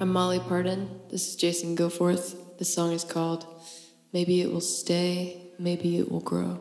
I'm Molly Parden. This is Jason Goforth. The song is called Maybe It Will Stay, Maybe It Will Grow.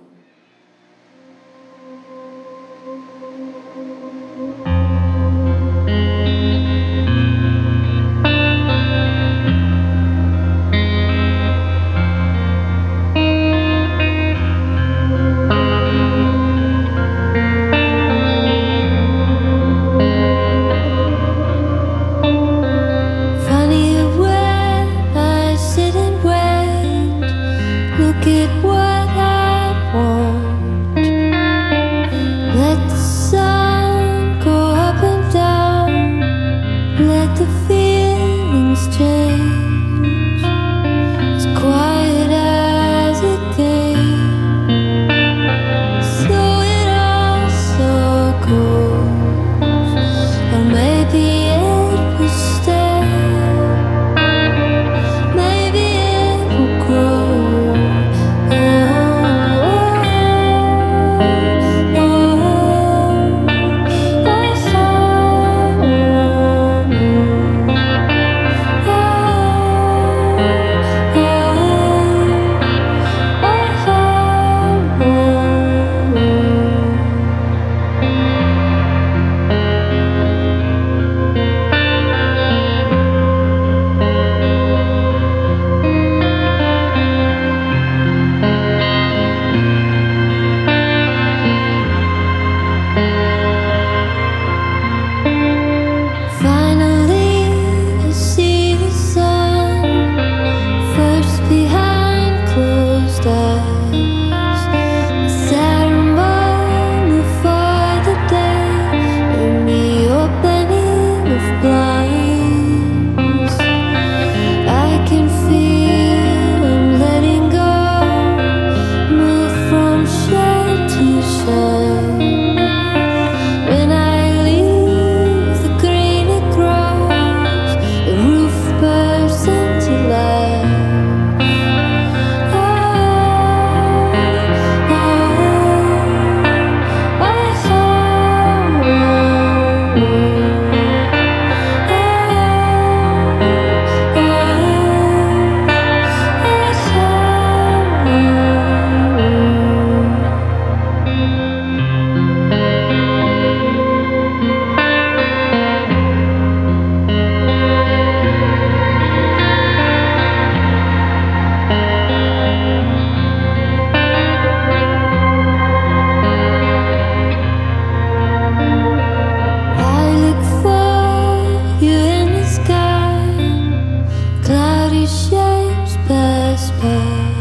Cloudy shapes pass by.